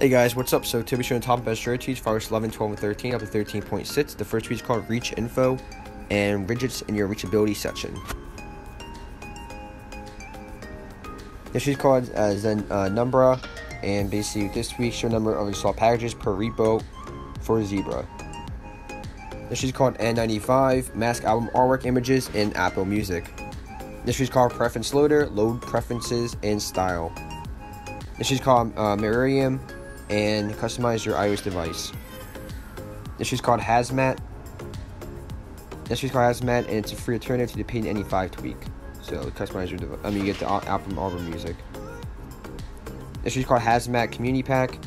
Hey guys, what's up? So today we're showing top best tweaks for iOS 11, 12, and 13 up to 13.6. The first tweak is called Reach Info and widgets in your reachability section. This is called uh, Zen uh, Numbra, and basically this week show number of installed packages per repo for Zebra. This is called N95 Mask Album Artwork Images in Apple Music. This is called Preference Loader Load Preferences and Style. This is called uh, Miriam and customize your iOS device. This is called Hazmat. This is called Hazmat, and it's a free alternative to the paid N95 tweak. So customize your device. I mean, you get the album album music. This is called Hazmat Community Pack,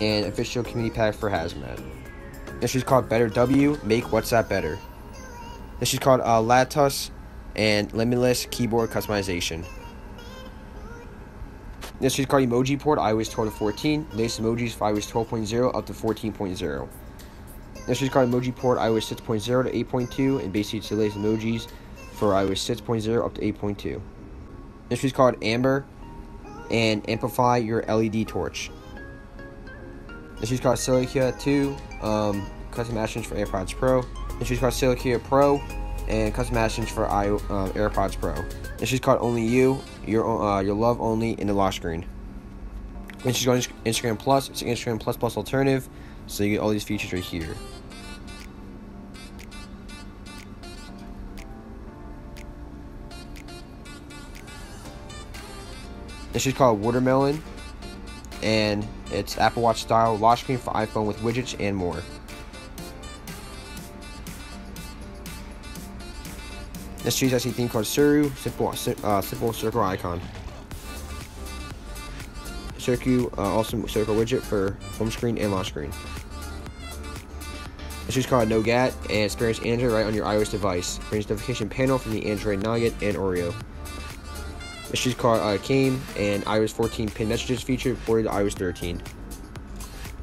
and official community pack for Hazmat. This is called Better W. Make WhatsApp better. This is called uh, Latus and Limitless Keyboard Customization. This is called Emoji Port, iOS 12 to 14. Latest emojis for iOS 12.0 up to 14.0. This is called Emoji Port, iOS 6.0 to 8.2, and basically it's the latest emojis for iOS 6.0 up to 8.2. This is called Amber, and amplify your LED torch. This is called Silica 2, um, custom actions for AirPods Pro. This is called Silica Pro, and custom actions for I, uh, AirPods Pro. This is called Only You, your uh, your love only in the lock screen. This is called Instagram Plus. It's Instagram Plus Plus alternative, so you get all these features right here. This is called Watermelon, and it's Apple Watch style lock screen for iPhone with widgets and more. Let's choose theme called Suru, simple, uh, simple circle icon. Circle, uh, also circle widget for home screen and lock screen. Let's choose called NoGat and experience Android right on your iOS device. Brings notification panel from the Android Nougat and Oreo. Let's choose called uh, Came and iOS 14 pin messages feature ported to iOS 13.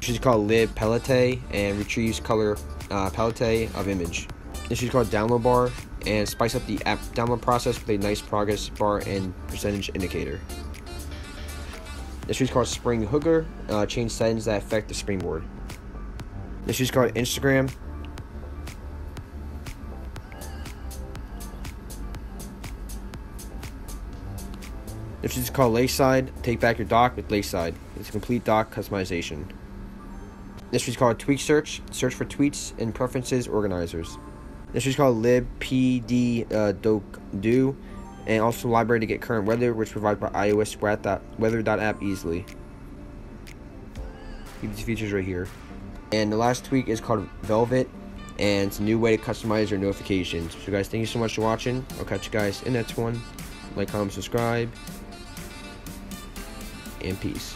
This is called Lib Palette and retrieves color uh, palette of image. This is called Download Bar and spice up the app download process with a nice progress bar and percentage indicator. This is called Spring Hooker, uh, change settings that affect the springboard. This is called Instagram. This is called Layside. Take back your dock with Layside. It's a complete dock customization. This is called Tweet Search. Search for tweaks and preferences organizers. This is called libpd uh, do, and also library to get current weather, which provided by iOS weather.app easily. Keep these features right here. And the last tweak is called Velvet, and it's a new way to customize your notifications. So guys, thank you so much for watching. I'll catch you guys in the next one. Like, comment, subscribe, and peace.